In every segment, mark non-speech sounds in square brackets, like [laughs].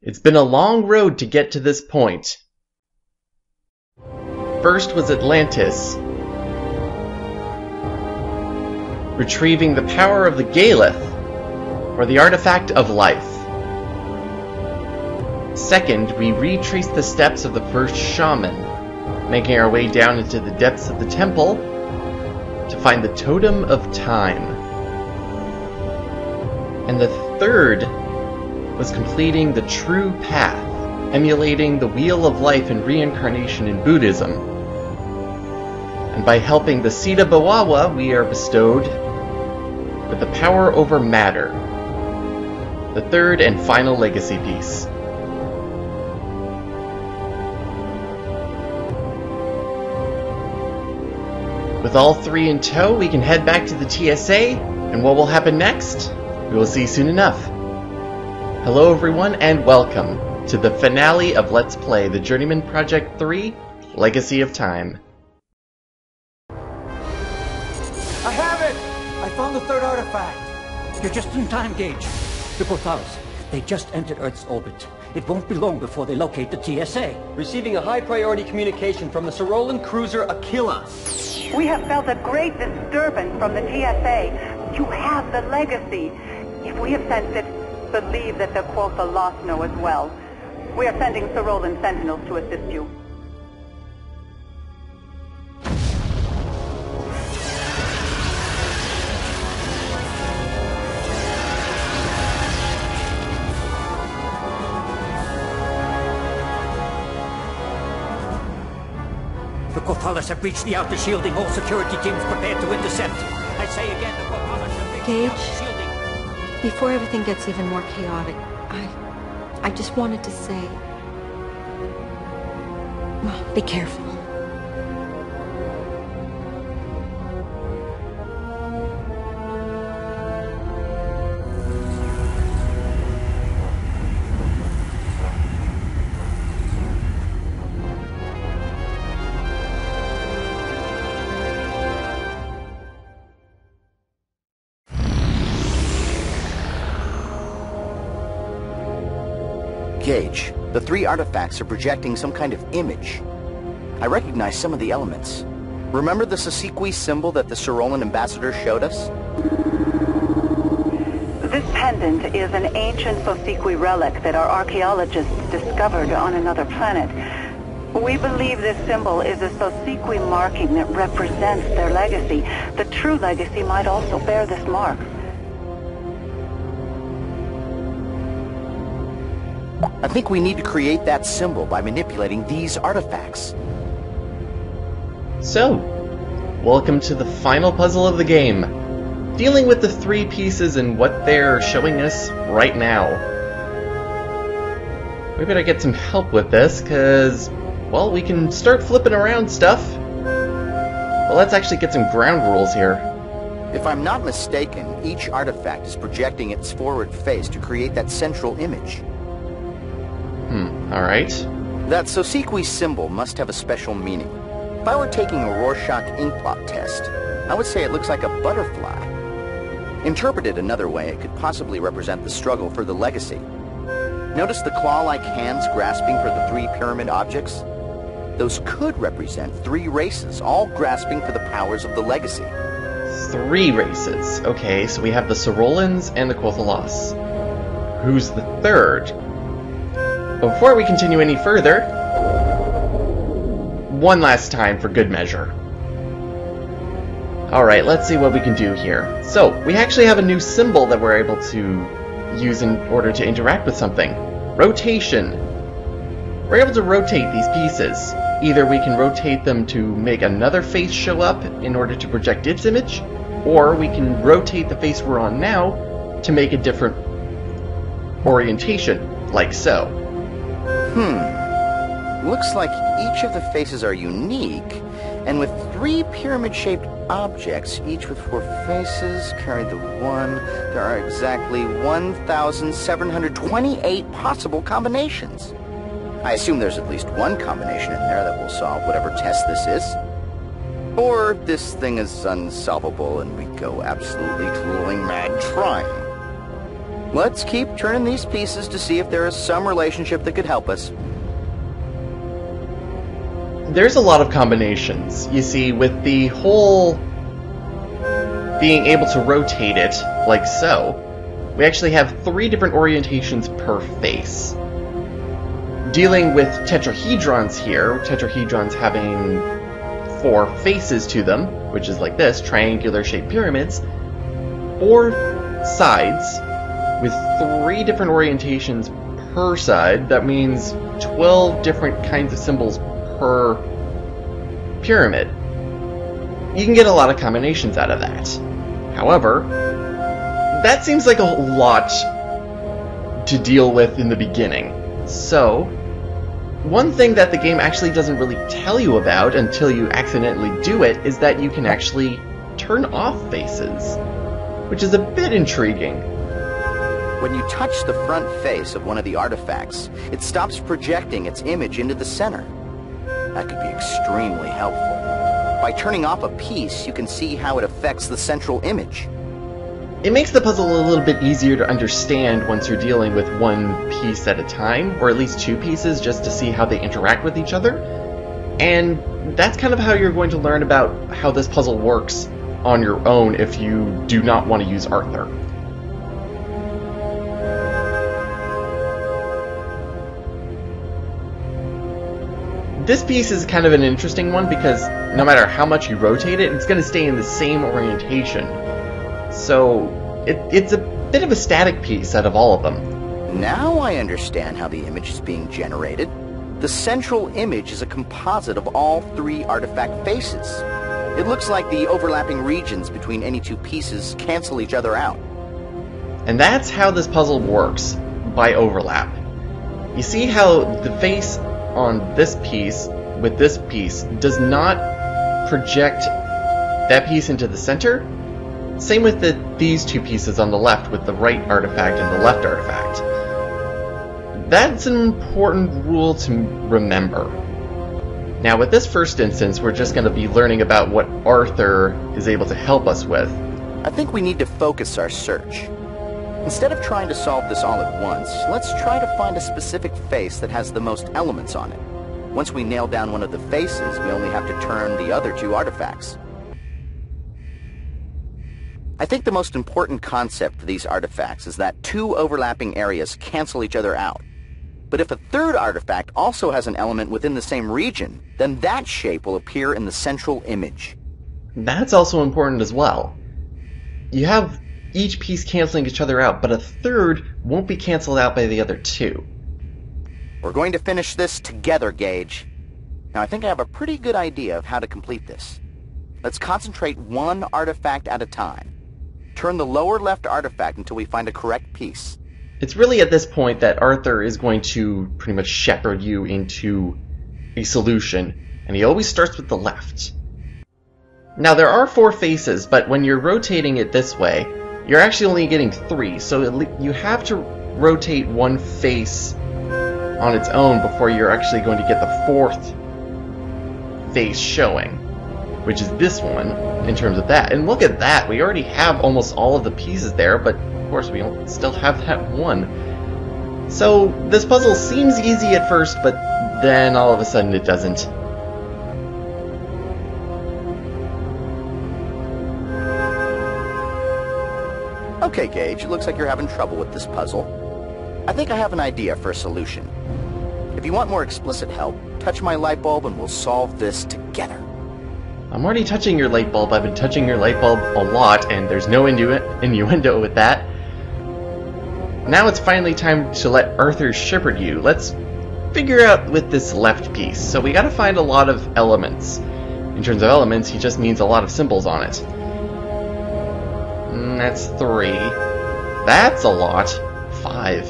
It's been a long road to get to this point. First was Atlantis, retrieving the power of the Galeth, or the artifact of life. Second, we retraced the steps of the first shaman, making our way down into the depths of the temple to find the Totem of Time. And the third was completing the true path, emulating the wheel of life and reincarnation in Buddhism. And by helping the Sita Bawawa, we are bestowed with the power over matter, the third and final legacy piece. With all three in tow, we can head back to the TSA, and what will happen next? We will see soon enough. Hello everyone, and welcome to the finale of Let's Play the Journeyman Project 3 Legacy of Time. I have it! I found the third artifact. You're just in time, Gage. The Quo-thalas, they just entered Earth's orbit. It won't be long before they locate the TSA. Receiving a high-priority communication from the Cyrollan cruiser Aquila. We have felt a great disturbance from the TSA. You have the legacy. If we have sensed it, believe that the Quo-thalas know as well. We are sending Cyrollan sentinels to assist you. The Quo-thalas have breached the outer shielding. All security teams prepared to intercept. I say again, the Quo-thalas have breached the outer shielding. Before everything gets even more chaotic, I... I just wanted to say... Well, be careful. Gage, the three artifacts are projecting some kind of image. I recognize some of the elements. Remember the Sosiqui symbol that the Cyrollan ambassador showed us? This pendant is an ancient Sosiqui relic that our archaeologists discovered on another planet. We believe this symbol is a Sosiqui marking that represents their legacy. The true legacy might also bear this mark. I think we need to create that symbol by manipulating these artifacts. So, welcome to the final puzzle of the game, dealing with the three pieces and what they're showing us right now. We better get some help with this, because, well, we can start flipping around stuff. Well, let's actually get some ground rules here. If I'm not mistaken, each artifact is projecting its forward face to create that central image. Hmm, alright. That Sosiqui symbol must have a special meaning. If I were taking a Rorschach inkblot test, I would say it looks like a butterfly. Interpreted another way, it could possibly represent the struggle for the legacy. Notice the claw-like hands grasping for the three pyramid objects? Those could represent three races, all grasping for the powers of the legacy. Three races. Okay, so we have the Cyrollans and the Quo-thalas. Who's the third? But before we continue any further, one last time for good measure. Alright, let's see what we can do here. So, we actually have a new symbol that we're able to use in order to interact with something. Rotation. We're able to rotate these pieces. Either we can rotate them to make another face show up in order to project its image, or we can rotate the face we're on now to make a different orientation, like so. Hmm. Looks like each of the faces are unique, and with three pyramid-shaped objects, each with four faces, carry the one, there are exactly 1,728 possible combinations. I assume there's at least one combination in there that will solve whatever test this is. Or this thing is unsolvable and we go absolutely drooling mad trying. Let's keep turning these pieces to see if there is some relationship that could help us. There's a lot of combinations. You see, with the whole being able to rotate it like so, we actually have three different orientations per face. Dealing with tetrahedrons here, tetrahedrons having four faces to them, which is like this, triangular shaped pyramids, four sides with three different orientations per side, that means 12 different kinds of symbols per pyramid. You can get a lot of combinations out of that. However, that seems like a lot to deal with in the beginning. So, one thing that the game actually doesn't really tell you about until you accidentally do it is that you can actually turn off faces, which is a bit intriguing. When you touch the front face of one of the artifacts, it stops projecting its image into the center. That could be extremely helpful. By turning off a piece, you can see how it affects the central image. It makes the puzzle a little bit easier to understand once you're dealing with one piece at a time, or at least two pieces, just to see how they interact with each other. And that's kind of how you're going to learn about how this puzzle works on your own if you do not want to use Arthur. This piece is kind of an interesting one because no matter how much you rotate it, it's going to stay in the same orientation. So it, it's a bit of a static piece out of all of them. Now I understand how the image is being generated. The central image is a composite of all three artifact faces. It looks like the overlapping regions between any two pieces cancel each other out. And that's how this puzzle works, by overlap. You see how the face on this piece with this piece does not project that piece into the center? Same with the, these two pieces on the left with the right artifact and the left artifact. That's an important rule to remember. Now with this first instance, we're just going to be learning about what Arthur is able to help us with. I think we need to focus our search. Instead of trying to solve this all at once, let's try to find a specific face that has the most elements on it. Once we nail down one of the faces, we only have to turn the other two artifacts. I think the most important concept for these artifacts is that two overlapping areas cancel each other out. But if a third artifact also has an element within the same region, then that shape will appear in the central image. That's also important as well. You have each piece canceling each other out, but a third won't be canceled out by the other two. We're going to finish this together, Gage. Now, I think I have a pretty good idea of how to complete this. Let's concentrate one artifact at a time. Turn the lower left artifact until we find a correct piece. It's really at this point that Arthur is going to pretty much shepherd you into a solution, and he always starts with the left. Now, there are four faces, but when you're rotating it this way, you're actually only getting three, so you have to rotate one face on its own before you're actually going to get the fourth face showing, which is this one in terms of that. And look at that, we already have almost all of the pieces there, but of course we still have that one. So this puzzle seems easy at first, but then all of a sudden it doesn't. Okay, Gage, it looks like you're having trouble with this puzzle. I think I have an idea for a solution. If you want more explicit help, touch my light bulb and we'll solve this together. I'm already touching your light bulb. I've been touching your light bulb a lot, and there's no innu innuendo with that. Now it's finally time to let Arthur shepherd you. Let's figure out with this left piece. So we gotta find a lot of elements. In terms of elements, he just means a lot of symbols on it. That's three. That's a lot. Five.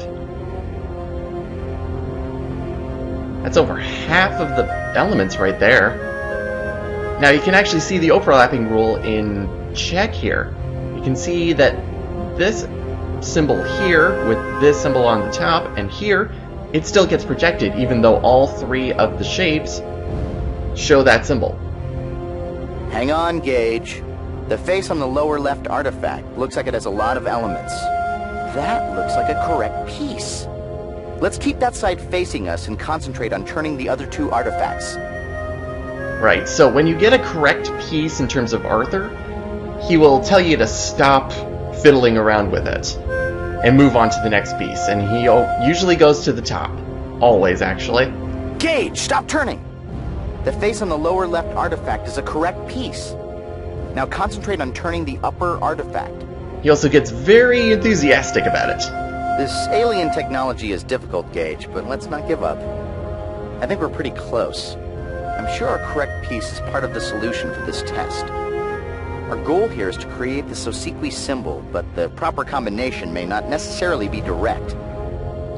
That's over half of the elements right there. Now you can actually see the overlapping rule in check here. You can see that this symbol here with this symbol on the top and here, it still gets projected even though all three of the shapes show that symbol. Hang on, Gage. The face on the lower left artifact looks like it has a lot of elements. That looks like a correct piece. Let's keep that side facing us and concentrate on turning the other two artifacts. Right, so when you get a correct piece in terms of Arthur, he will tell you to stop fiddling around with it and move on to the next piece. And he usually goes to the top. Always, actually. Gage, stop turning! The face on the lower left artifact is a correct piece. Now concentrate on turning the upper artifact. He also gets very enthusiastic about it. This alien technology is difficult, Gage, but let's not give up. I think we're pretty close. I'm sure our correct piece is part of the solution for this test. Our goal here is to create the Sosiqui symbol, but the proper combination may not necessarily be direct.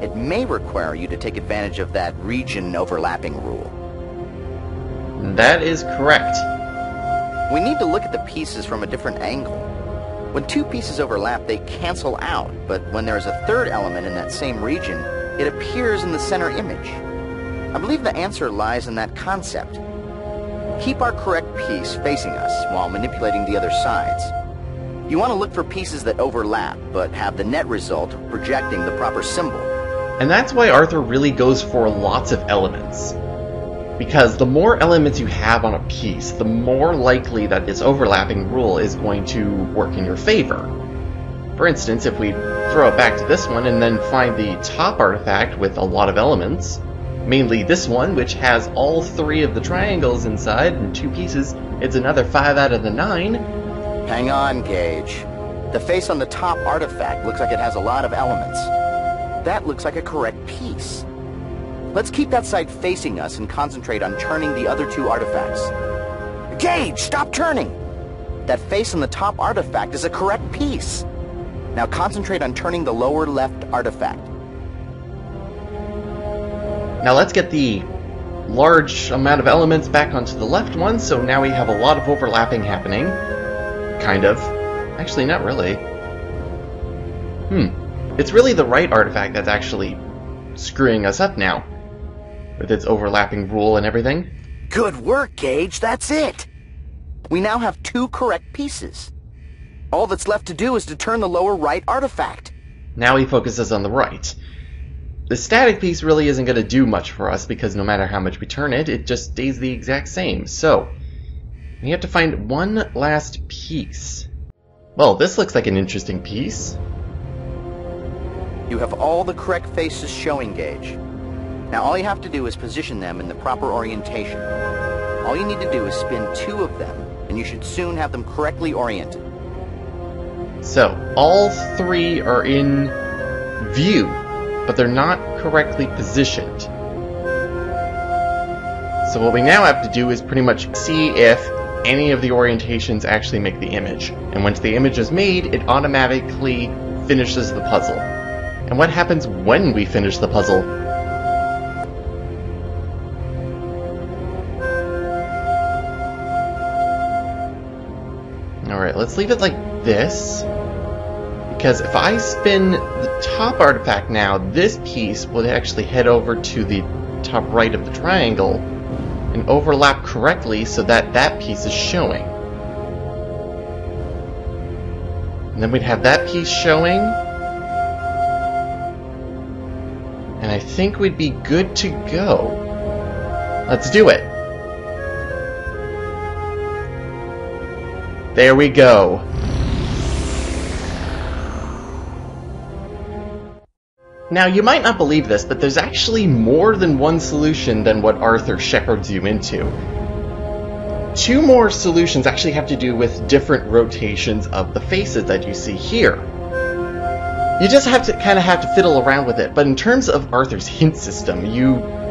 It may require you to take advantage of that region overlapping rule. That is correct. We need to look at the pieces from a different angle. When two pieces overlap, they cancel out, but when there is a third element in that same region, it appears in the center image. I believe the answer lies in that concept. Keep our correct piece facing us while manipulating the other sides. You want to look for pieces that overlap, but have the net result of projecting the proper symbol. And that's why Arthur really goes for lots of elements. Because the more elements you have on a piece, the more likely that this overlapping rule is going to work in your favor. For instance, if we throw it back to this one and then find the top artifact with a lot of elements, mainly this one, which has all three of the triangles inside in two pieces, it's another 5 out of the 9. Hang on, Gage. The face on the top artifact looks like it has a lot of elements. That looks like a correct piece. Let's keep that side facing us and concentrate on turning the other two artifacts. Gage, stop turning! That face on the top artifact is a correct piece. Now concentrate on turning the lower left artifact. Now let's get the large amount of elements back onto the left one, so now we have a lot of overlapping happening. Kind of. Actually, not really. Hmm. It's really the right artifact that's actually screwing us up now with its overlapping rule and everything. Good work, Gage. That's it. We now have two correct pieces. All that's left to do is to turn the lower right artifact. Now he focuses on the right. The static piece really isn't going to do much for us because no matter how much we turn it, it just stays the exact same. So, we have to find one last piece. Well, this looks like an interesting piece. You have all the correct faces showing, Gage. Now all you have to do is position them in the proper orientation. All you need to do is spin two of them, and you should soon have them correctly oriented. So, all three are in view, but they're not correctly positioned. So what we now have to do is pretty much see if any of the orientations actually make the image. And once the image is made, it automatically finishes the puzzle. And what happens when we finish the puzzle? Let's leave it like this. Because if I spin the top artifact now, this piece will actually head over to the top right of the triangle and overlap correctly so that that piece is showing. And then we'd have that piece showing. And I think we'd be good to go. Let's do it. There we go. Now, you might not believe this, but there's actually more than one solution than what Arthur shepherds you into. Two more solutions actually have to do with different rotations of the faces that you see here. You just have to kind of have to fiddle around with it, but in terms of Arthur's hint system, you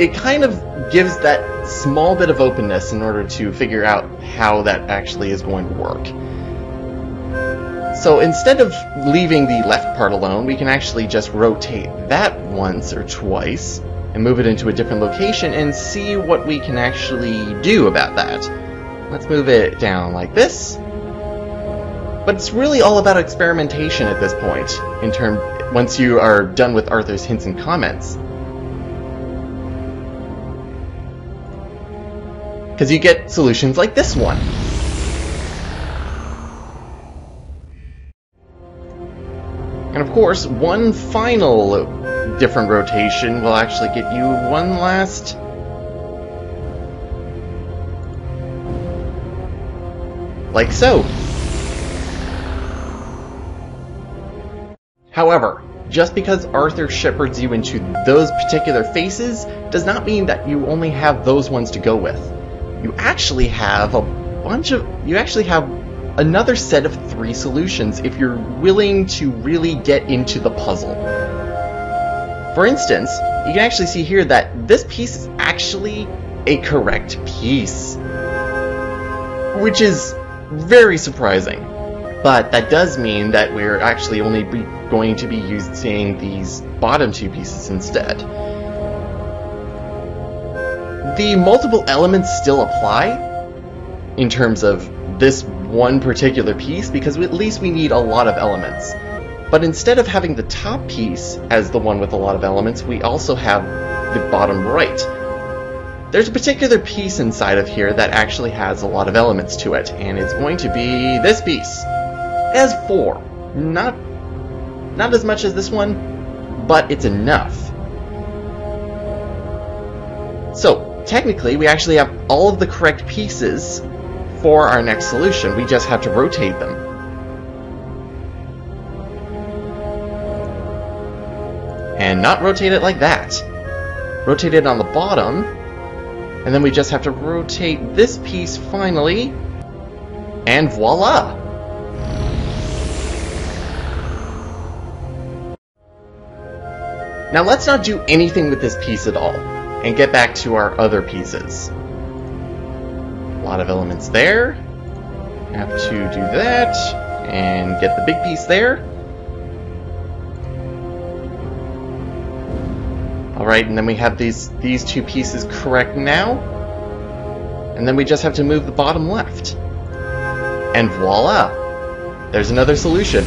it kind of gives that small bit of openness in order to figure out how that actually is going to work. So instead of leaving the left part alone, we can actually just rotate that once or twice and move it into a different location and see what we can actually do about that. Let's move it down like this. But it's really all about experimentation at this point, in term once you are done with Arthur's hints and comments. Because you get solutions like this one. And of course, one final different rotation will actually get you one last... Like so. However, just because Arthur shepherds you into those particular faces does not mean that you only have those ones to go with. You actually have a bunch of... You actually have another set of three solutions if you're willing to really get into the puzzle. For instance, you can actually see here that this piece is actually a correct piece. Which is very surprising. But that does mean that we're actually only going to be using these bottom two pieces instead. The multiple elements still apply in terms of this one particular piece because at least we need a lot of elements. But instead of having the top piece as the one with a lot of elements, we also have the bottom right. There's a particular piece inside of here that actually has a lot of elements to it, and it's going to be this piece. It has four. Not, not as much as this one, but it's enough. So, technically, we actually have all of the correct pieces for our next solution. We just have to rotate them. And not rotate it like that. Rotate it on the bottom, and then we just have to rotate this piece finally, and voila! Now let's not do anything with this piece at all, and get back to our other pieces. A lot of elements there. Have to do that, and get the big piece there. Alright, and then we have these, these two pieces correct now. And then we just have to move the bottom left. And voila! There's another solution.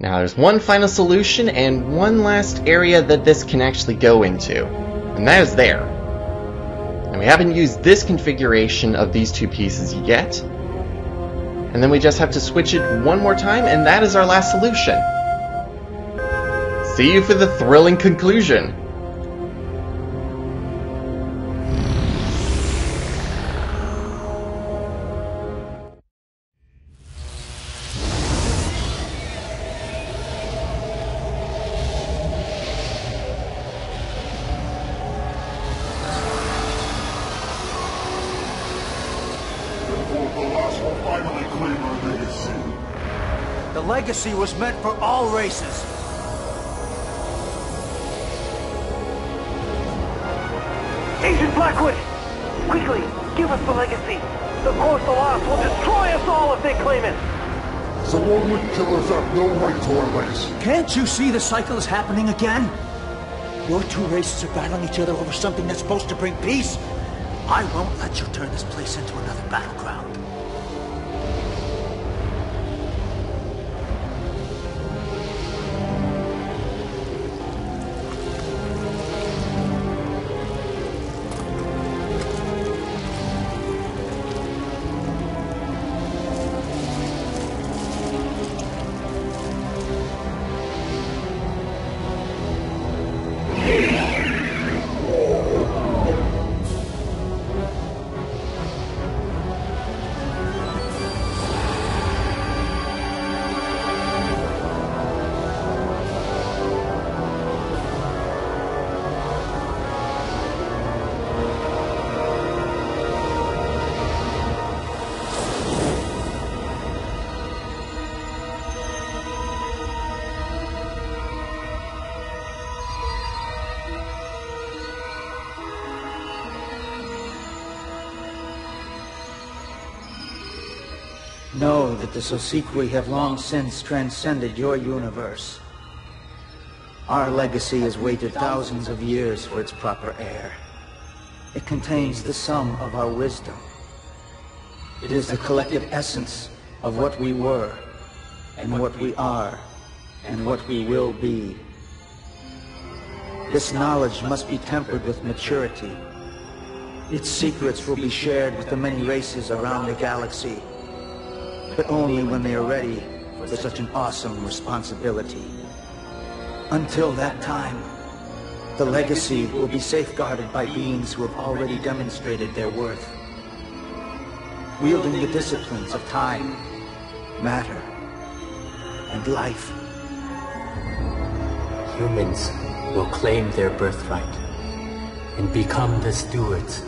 Now there's one final solution and one last area that this can actually go into. And that is there. And we haven't used this configuration of these two pieces yet. And then we just have to switch it one more time and that is our last solution. See you for the thrilling conclusion. The legacy was meant for all races. Agent Blackwood! Quickly, give us the legacy! The Quo-thalas will destroy us all if they claim it! The Zeronian killers have no right to our race. Can't you see the cycle is happening again? Your two races are battling each other over something that's supposed to bring peace. I won't let you turn this place into another battleground. Know that the Sosiqui have long since transcended your universe. Our legacy has waited thousands of years for its proper heir. It contains the sum of our wisdom. It is the collective essence of what we were, and what we are, and what we will be. This knowledge must be tempered with maturity. Its secrets will be shared with the many races around the galaxy but only when they are ready for such an awesome responsibility. Until that time, the legacy will be safeguarded by beings who have already demonstrated their worth. Wielding the disciplines of time, matter, and life. Humans will claim their birthright and become the stewards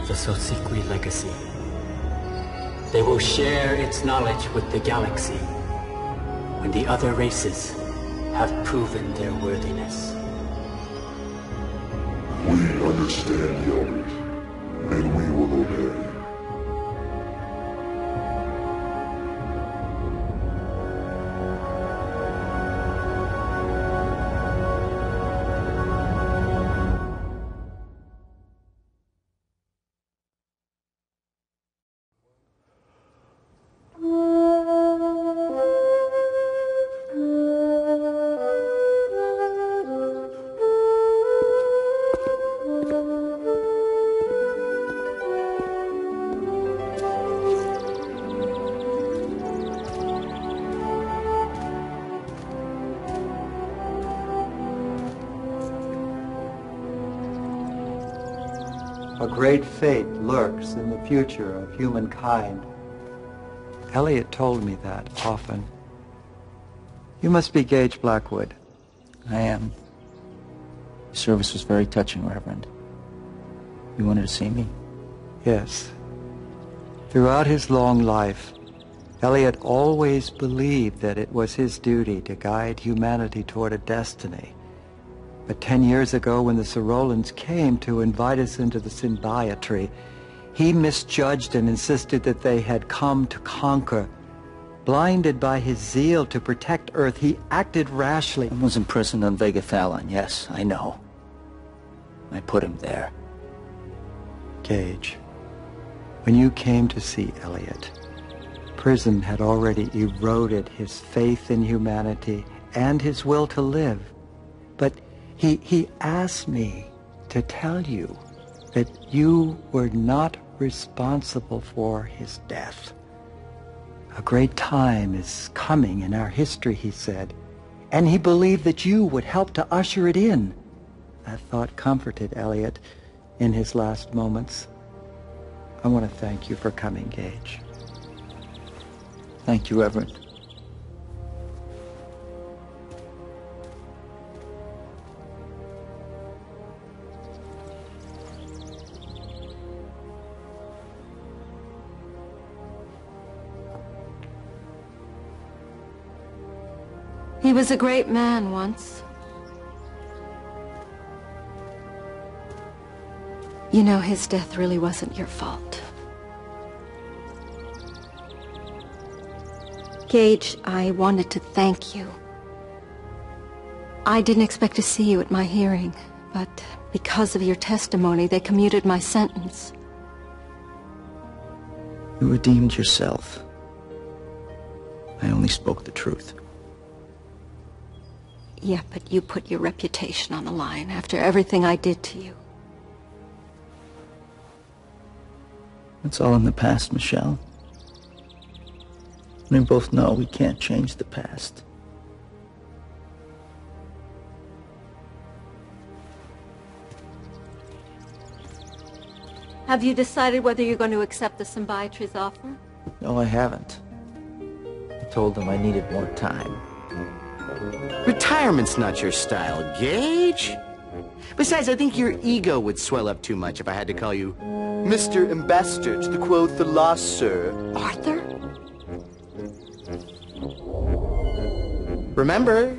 of the Sosiqui legacy. They will share its knowledge with the galaxy when the other races have proven their worthiness. We understand, Yelbert, and we will obey. Great fate lurks in the future of humankind. Elliot told me that often. You must be Gage Blackwood. I am. Your service was very touching, Reverend. You wanted to see me? Yes. Throughout his long life, Elliot always believed that it was his duty to guide humanity toward a destiny. But ten years ago, when the Cyrollans came to invite us into the Symbiotry, he misjudged and insisted that they had come to conquer. Blinded by his zeal to protect Earth, he acted rashly. I was imprisoned on Vega Fallon, yes, I know. I put him there. Gage, when you came to see Elliot, prison had already eroded his faith in humanity and his will to live. But he, he asked me to tell you that you were not responsible for his death. A great time is coming in our history, he said, and he believed that you would help to usher it in. That thought comforted Elliot in his last moments. I want to thank you for coming, Gage. Thank you, Reverend. He was a great man once. You know, his death really wasn't your fault. Gage, I wanted to thank you. I didn't expect to see you at my hearing, but because of your testimony, they commuted my sentence. You redeemed yourself. I only spoke the truth. Yeah, but you put your reputation on the line after everything I did to you. It's all in the past, Michelle. We both know we can't change the past. Have you decided whether you're going to accept the Symbiotry's offer? No, I haven't. I told them I needed more time. Retirement's not your style, Gage. Besides, I think your ego would swell up too much if I had to call you Mr. Ambassador to the Quo-thalas, sir. Arthur? Remember,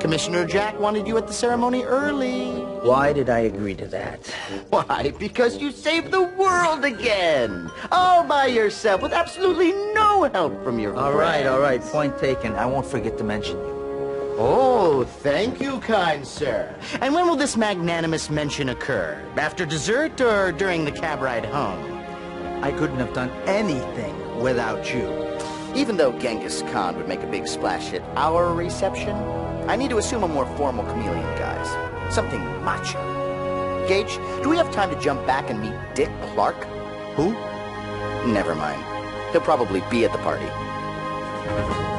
Commissioner Jack wanted you at the ceremony early. Why did I agree to that? Why? Because you saved the world again! All by yourself, with absolutely no help from your All right, friends. all right. Point taken. I won't forget to mention you. Oh, thank you, kind sir. And when will this magnanimous mention occur? After dessert or during the cab ride home? I couldn't have done anything without you. Even though Genghis Khan would make a big splash at our reception, I need to assume a more formal chameleon guise. Something macho. Gage, do we have time to jump back and meet Dick Clark? Who? Never mind. He'll probably be at the party.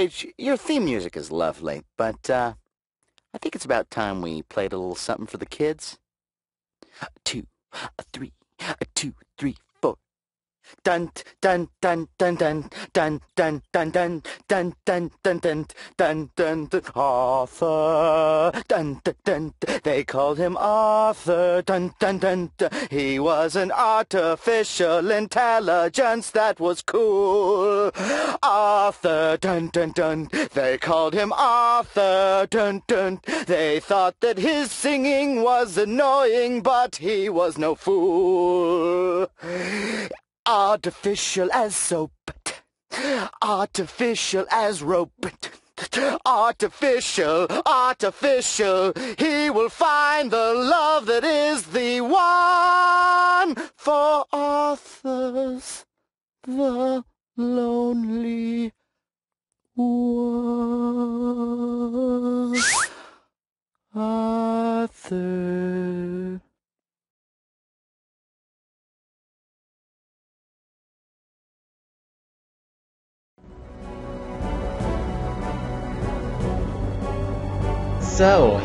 Gage, your theme music is lovely, but uh, I think it's about time we played a little something for the kids. Two, three, two, three. Dun dun dun dun dun dun dun dun dun dun dun dun dun dun dun dun Arthur dun dun dun they called him Arthur dun dun dun he was an artificial intelligence that was cool Arthur dun dun dun they called him Arthur dun dun they thought that his singing was annoying but he was no fool Artificial as soap. Artificial as rope. Artificial, artificial. He will find the love that is the one for Arthur's the lonely one. Arthur. So,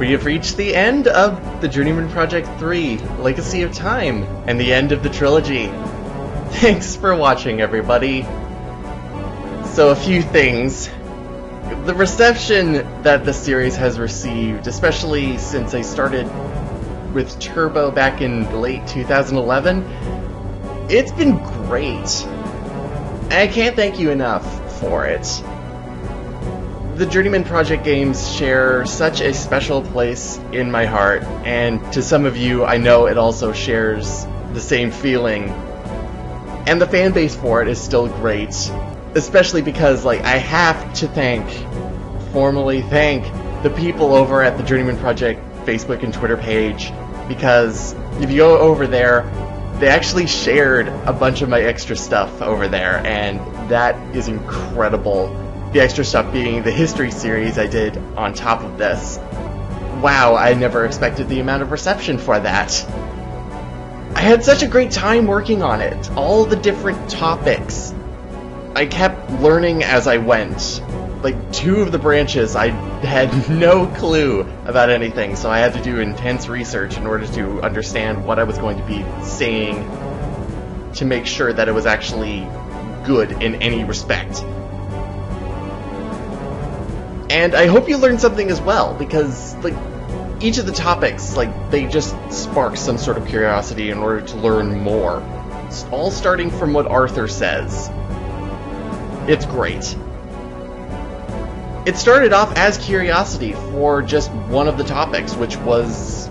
we have reached the end of the Journeyman Project 3 Legacy of Time and the end of the trilogy. [laughs] Thanks for watching, everybody. So, a few things. The reception that the series has received, especially since I started with Turbo back in late 2011, it's been great. I can't thank you enough for it the Journeyman Project games share such a special place in my heart, and to some of you, I know it also shares the same feeling. And the fan base for it is still great, especially because, like, I have to thank, formally thank, the people over at the Journeyman Project Facebook and Twitter page, because if you go over there, they actually shared a bunch of my extra stuff over there, and that is incredible the extra stuff being the history series I did on top of this. Wow, I never expected the amount of reception for that. I had such a great time working on it. All the different topics. I kept learning as I went. Like, two of the branches, I had [laughs] no clue about anything, so I had to do intense research in order to understand what I was going to be saying to make sure that it was actually good in any respect. And I hope you learned something as well, because, like, each of the topics, like, they just spark some sort of curiosity in order to learn more. It's all starting from what Arthur says. It's great. It started off as curiosity for just one of the topics, which was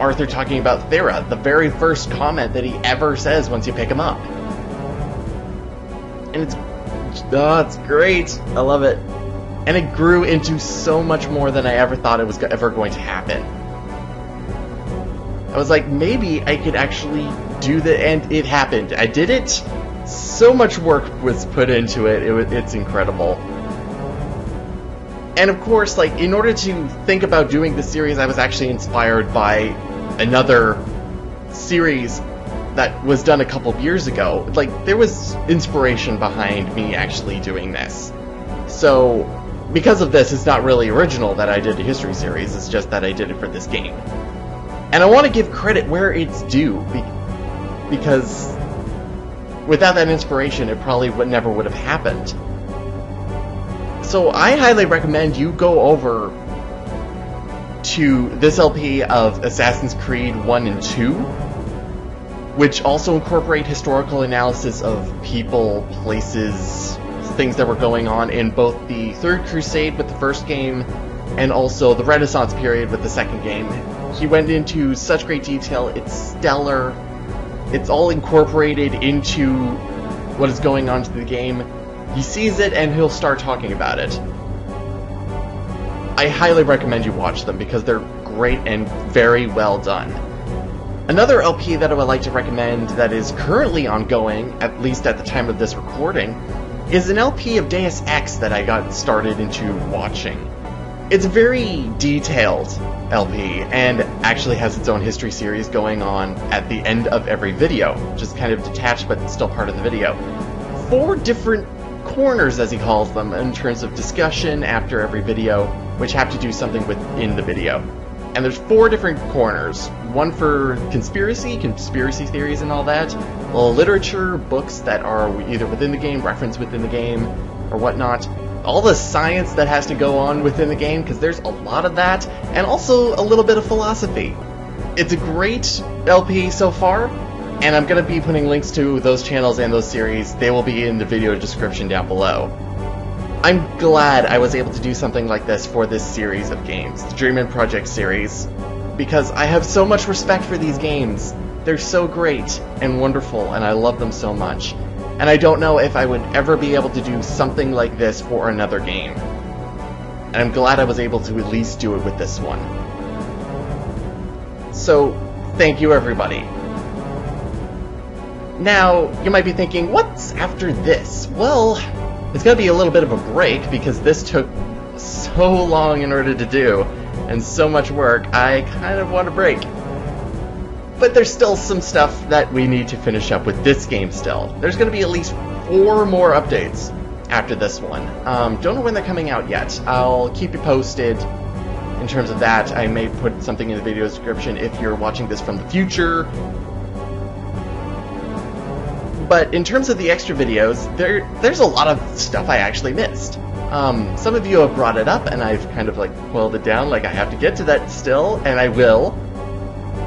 Arthur talking about Thera, the very first comment that he ever says once you pick him up. And it's, oh, it's great. I love it and it grew into so much more than I ever thought it was ever going to happen. I was like, maybe I could actually do that, and it happened. I did it. So much work was put into it. it it's incredible. And of course, like in order to think about doing the series, I was actually inspired by another series that was done a couple of years ago. Like there was inspiration behind me actually doing this. So because of this, it's not really original that I did a history series, it's just that I did it for this game. And I want to give credit where it's due, because without that inspiration, it probably would never would have happened. So I highly recommend you go over to this LP of Assassin's Creed 1 and 2, which also incorporate historical analysis of people, places, things that were going on in both the Third Crusade with the first game and also the Renaissance period with the second game. He went into such great detail, it's stellar. It's all incorporated into what is going on to the game. He sees it and he'll start talking about it. I highly recommend you watch them because they're great and very well done. Another LP that I would like to recommend that is currently ongoing, at least at the time of this recording, is an LP of Deus Ex that I got started into watching. It's a very detailed LP and actually has its own history series going on at the end of every video, just kind of detached but still part of the video. Four different corners, as he calls them, in terms of discussion after every video, which have to do something within the video. And there's four different corners. One for conspiracy, conspiracy theories and all that. Well, literature, books that are either within the game, reference within the game, or whatnot. All the science that has to go on within the game, because there's a lot of that, and also a little bit of philosophy. It's a great LP so far, and I'm going to be putting links to those channels and those series. They will be in the video description down below. I'm glad I was able to do something like this for this series of games, the Journeyman Project series, because I have so much respect for these games. They're so great and wonderful, and I love them so much. And I don't know if I would ever be able to do something like this for another game. And I'm glad I was able to at least do it with this one. So, thank you everybody. Now, you might be thinking, what's after this? Well, it's going to be a little bit of a break because this took so long in order to do and so much work, I kind of want a break. But there's still some stuff that we need to finish up with this game still. There's going to be at least four more updates after this one. Um, don't know when they're coming out yet. I'll keep you posted in terms of that. I may put something in the video description if you're watching this from the future. But in terms of the extra videos, there there's a lot of stuff I actually missed. Um, some of you have brought it up, and I've kind of like boiled it down, like I have to get to that still, and I will.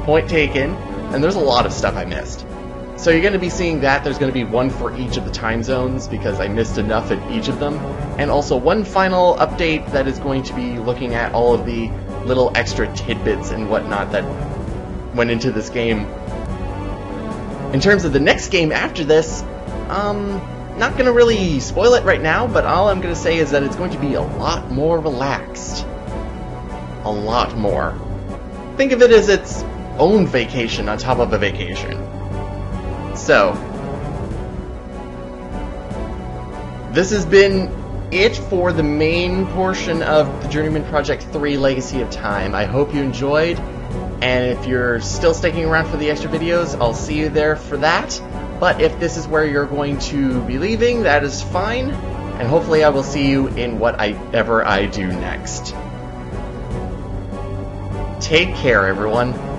Point taken. And there's a lot of stuff I missed. So you're going to be seeing that. There's going to be one for each of the time zones because I missed enough at each of them. And also one final update that is going to be looking at all of the little extra tidbits and whatnot that went into this game. In terms of the next game after this, um, not going to really spoil it right now, but all I'm going to say is that it's going to be a lot more relaxed. A lot more. Think of it as its own vacation on top of a vacation. So, this has been it for the main portion of the Journeyman Project 3 Legacy of Time. I hope you enjoyed, and if you're still sticking around for the extra videos, I'll see you there for that. But if this is where you're going to be leaving, that is fine, and hopefully I will see you in whatever I do next. Take care, everyone.